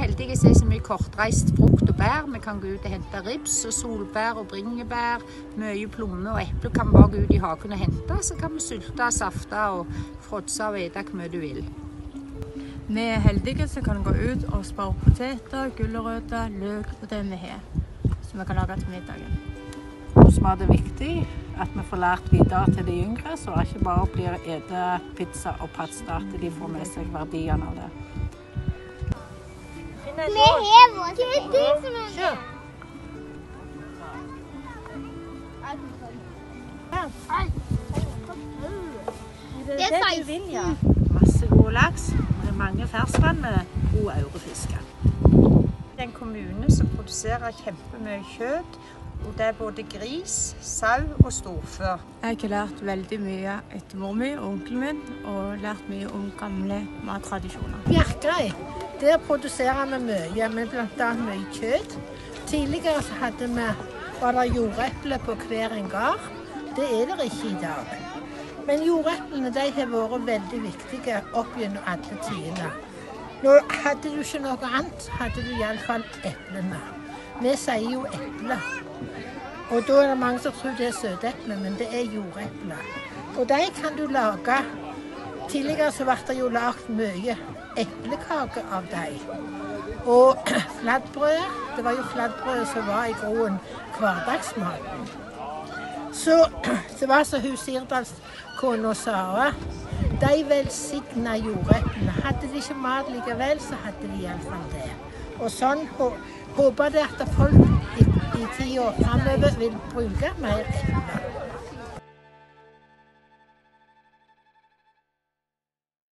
heldige som er så mye kortreist frukt og bær. Vi kan gå ut og hente rips og solbær og bringebær. Mye plommer og epler kan vi bare gå ut i hagen og hente. Så kan vi sulte, safte og fråtse og spise hvor mye du vil. Vi er heldige som kan gå ut og spare poteter, gulrøtter, løk og det vi har. Som vi kan lage til middagen. Hos meg er det viktig at vi får lært videre til de yngre, så det ikke bare blir ete pizza og pasta. At de får med seg verdiene av det. Vi har vår. Hva er det som er det? Det er 16. Masse god laks. Det er mange ferskvann med god aurefiske. Det er en kommune som produserer kjempemye kjøtt. Og det er både gris, sau og storfe. Jeg har lært veldig mye etter mor mi og onkelen min, og lært mye om gamle mattradisjoner. Bjerkreim, der produserer vi mye, men bl.a. mye kjøtt. Tidligere så hadde vi, var det jordeple på hver en gard. Det er det ikke i dag. Men jordeplene de har vært veldig viktige opp gjennom alle tidene. Nå hadde du ikke noe annet, hadde du iallfall eplene. Vi sier jo eple. Og da er det mange som tror det er søteple, men det er jordeple. Og de kan du lage Tidligere så ble det jo lagd mye eplekake av dem. Og flatbrød. Det var jo flatbrød som var i groen hverdagsmaten. Så det var som hun Sirdalskona sa. De velsigna jordeplene. Hadde de ikke mat likevel, så hadde de iallfall det. Og sånn håper jeg at folk i, i tida framover vil bruke mer.